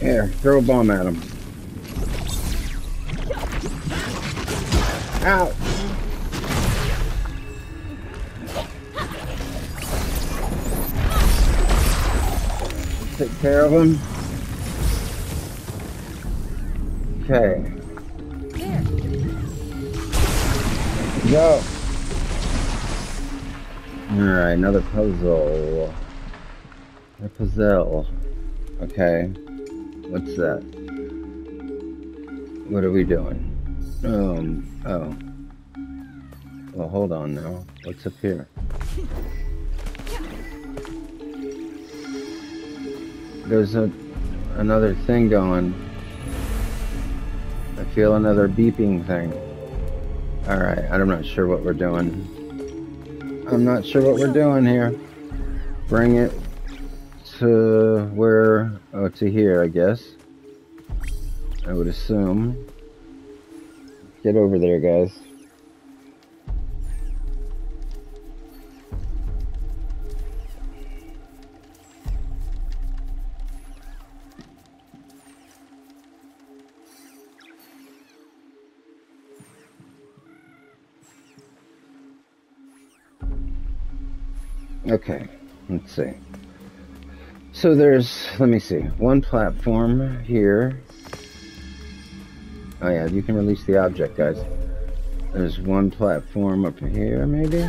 Here, throw a bomb at him. Ow! Take care of him. Okay. Go. Alright, another puzzle. A puzzle. Okay. What's that? What are we doing? Um, oh. Well, hold on now. What's up here? There's a another thing going. I feel another beeping thing. Alright, I'm not sure what we're doing. I'm not sure what we're doing here. Bring it to where, oh, to here, I guess. I would assume. Get over there, guys. Okay, let's see. So there's, let me see, one platform here. Oh yeah, you can release the object, guys. There's one platform up here, maybe?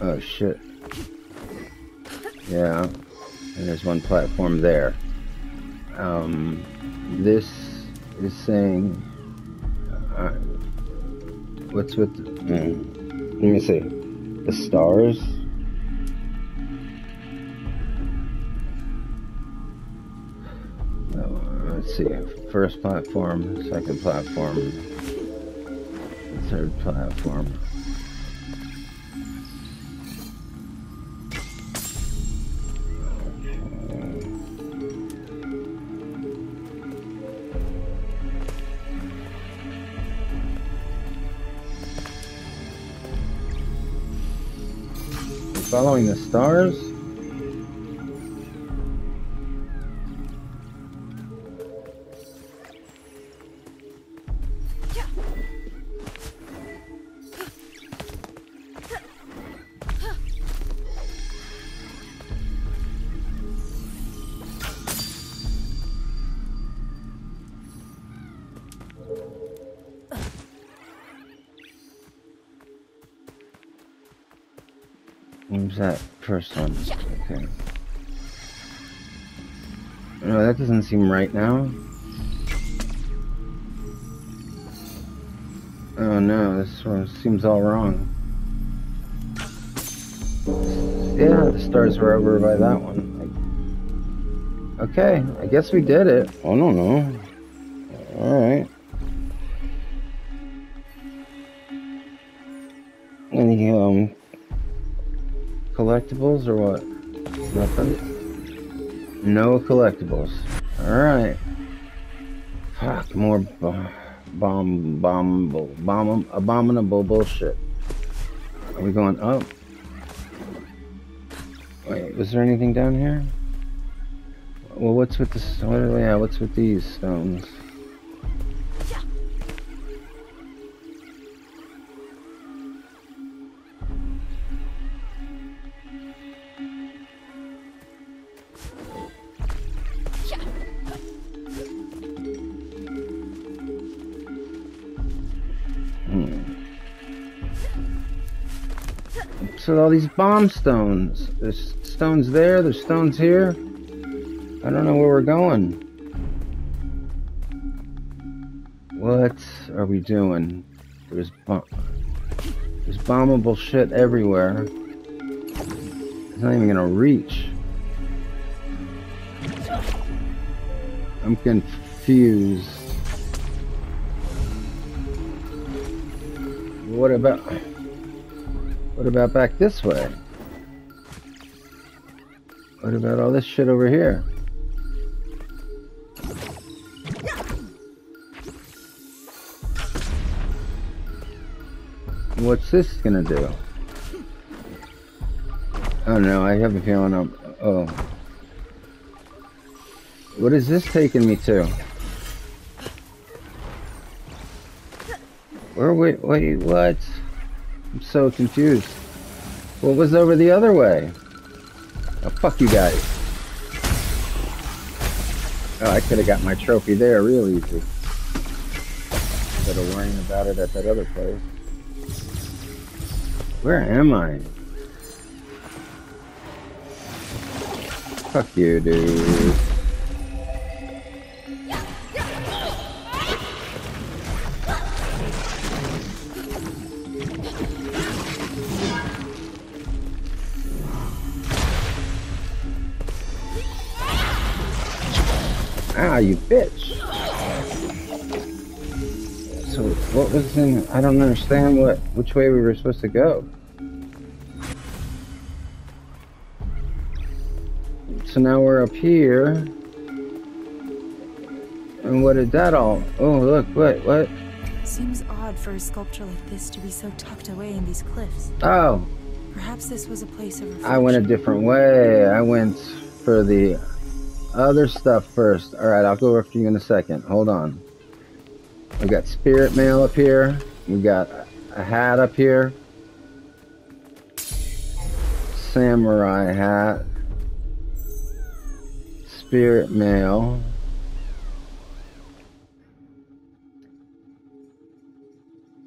Oh shit. Yeah, and there's one platform there. Um, this is saying, uh, what's with, mm, let me see, the stars? See, first platform, second platform, third platform. Following the stars? That first one? Okay. No, that doesn't seem right now. Oh no, this one seems all wrong. Yeah, the stars were over by that one. Okay, I guess we did it. I don't know. Alright. Any, um, collectibles or what? Nothing? No collectibles. Alright. Fuck, more bomb, bomb, bomb, abominable bullshit. Are we going up? Wait, was there anything down here? Well, what's with this? What oh, are, yeah, what's with these stones? With all these bomb stones? There's stones there, there's stones here. I don't know where we're going. What are we doing? There's bomb there's bombable shit everywhere. It's not even gonna reach. I'm confused. What about... What about back this way? What about all this shit over here? What's this gonna do? Oh no, I have a feeling I'm... Oh. What is this taking me to? Where wait wait what? I'm so confused. What was over the other way? Oh fuck you guys. Oh, I could have got my trophy there real easy. Instead of worrying about it at that other place. Where am I? Fuck you, dude. Ah, you bitch. So what was in I don't understand what which way we were supposed to go. So now we're up here. And what did that all Oh look, what what? Seems odd for a sculpture like this to be so tucked away in these cliffs. Oh, Perhaps this was a place of reflection. I went a different way. I went for the other stuff first. Alright, I'll go after you in a second. Hold on. We got spirit mail up here. We got a hat up here. Samurai hat. Spirit mail.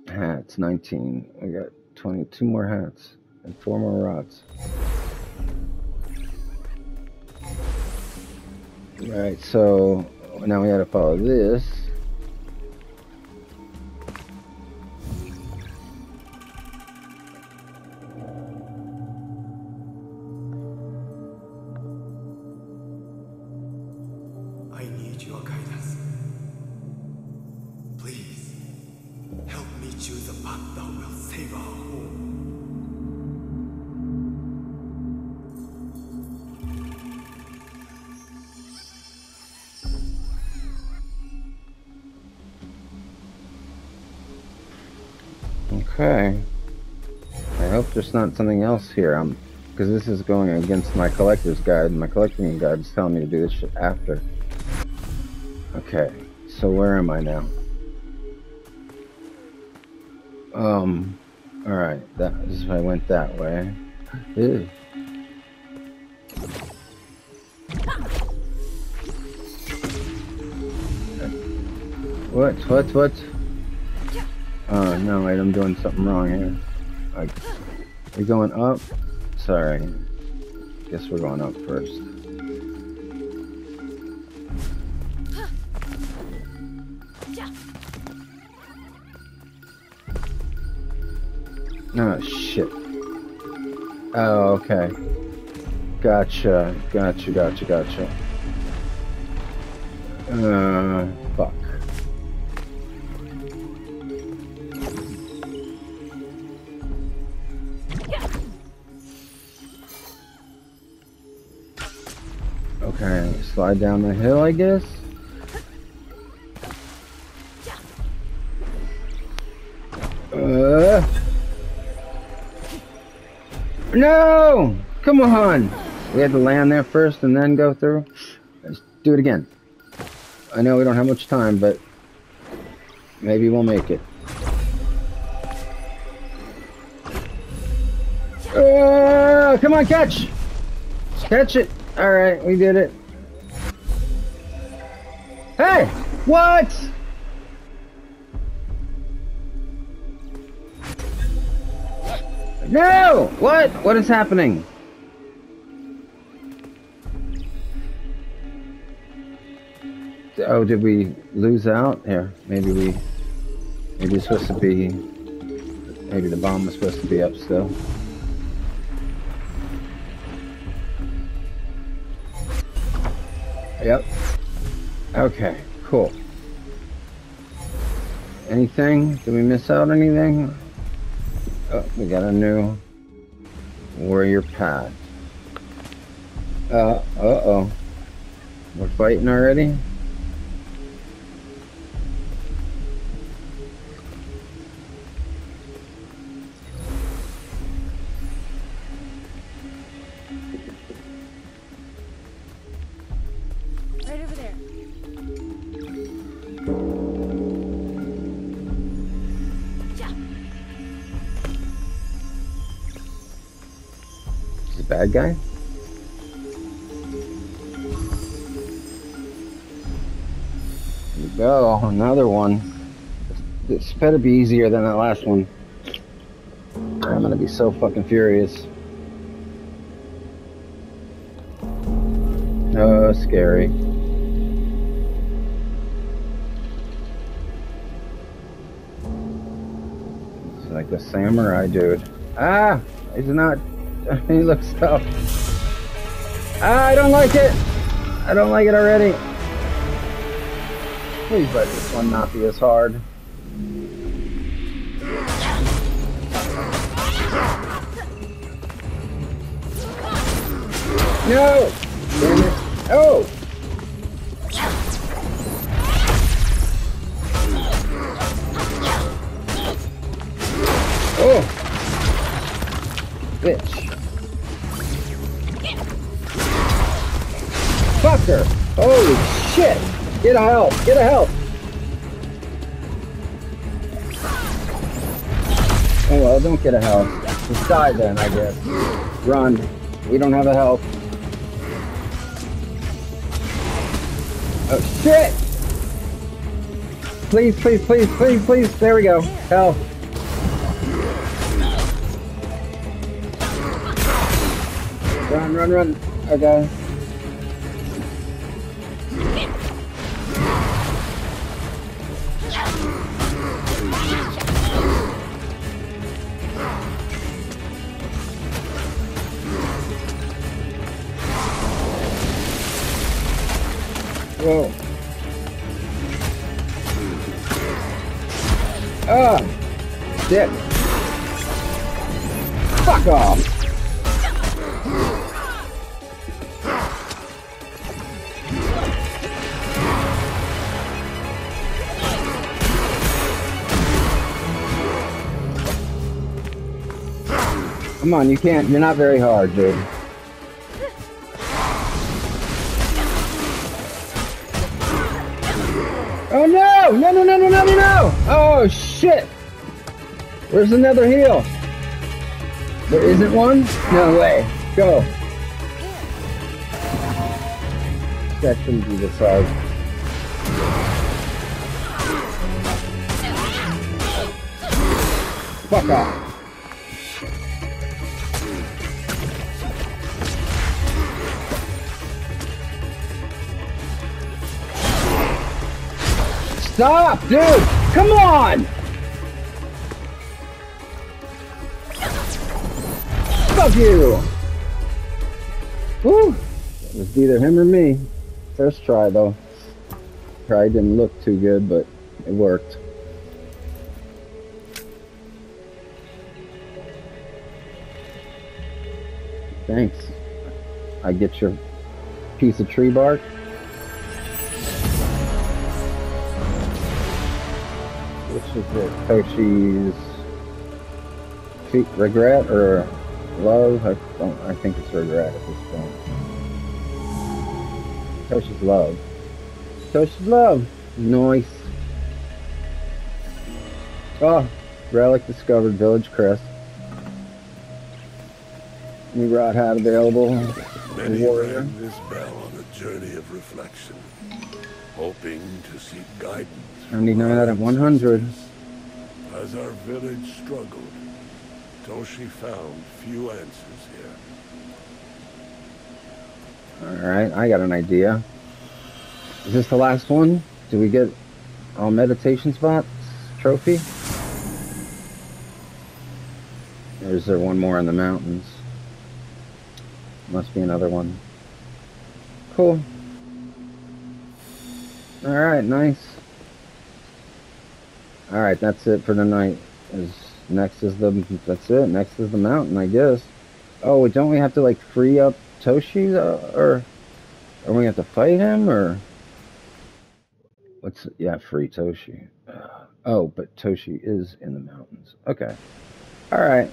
Hats, 19. We got 22 more hats and four more Rots. Right, so now we gotta follow this. I need your guidance. Please, help me choose a path that will save our Okay. I hope there's not something else here. Um, because this is going against my collector's guide. My collecting guide is telling me to do this shit after. Okay, so where am I now? Um, alright, that is I went that way. Ew. What, what, what? Oh, no, wait, I'm doing something wrong here. Like, we're going up? Sorry. Guess we're going up first. Oh, shit. Oh, okay. Gotcha, gotcha, gotcha, gotcha. Uh, Okay, slide down the hill, I guess. Uh, no! Come on! We had to land there first and then go through. Let's do it again. I know we don't have much time, but maybe we'll make it. Uh, come on, catch! Catch it! Alright, we did it. Hey! What? No! What? What is happening? Oh, did we lose out? Here, maybe we... Maybe it's supposed to be... Maybe the bomb was supposed to be up still. Yep. Okay, cool. Anything? Did we miss out anything? Oh, we got a new warrior pad. Uh, uh-oh. We're fighting already? Bad guy? There we go, another one. This better be easier than that last one. I'm gonna be so fucking furious. Oh, scary. It's like the samurai dude. Ah! He's not. He looks tough. Ah, I don't like it! I don't like it already. Please let this one not be as hard. No! Damn it. Oh! Oh! Bitch. Fucker! Holy shit! Get a help! Get a help! Oh well, don't get a help. Just die then, I guess. Run. We don't have a help. Oh shit! Please, please, please, please, please. There we go. Help. Run, run, run. Okay. Whoa. Ah! Shit. Fuck off! Come on, you can't. You're not very hard, dude. Oh shit! Where's another heal? There isn't one? No way. Go. That shouldn't be this hard. Fuck off. Stop, dude! Come on! Fuck you! Whew! It was either him or me. First try, though. Probably didn't look too good, but it worked. Thanks. I get your piece of tree bark. Which is it? Toshi's feet regret or love? I don't. I think it's regret at this point. Toshi's love. Toshi's love. Nice. Oh, relic discovered. Village crest. New Rot hat available. Many Warrior. this bell on a journey of reflection, hoping to seek guidance. 99 out of 100. As our village struggled, Toshi found few answers here. Alright, I got an idea. Is this the last one? Do we get our meditation spots trophy? Or is there one more in the mountains? Must be another one. Cool. Alright, nice. Alright, that's it for tonight. Is next is the that's it. Next is the mountain, I guess. Oh, don't we have to like free up Toshi uh, or are we have to fight him or what's yeah, free Toshi. Oh, but Toshi is in the mountains. Okay. All right.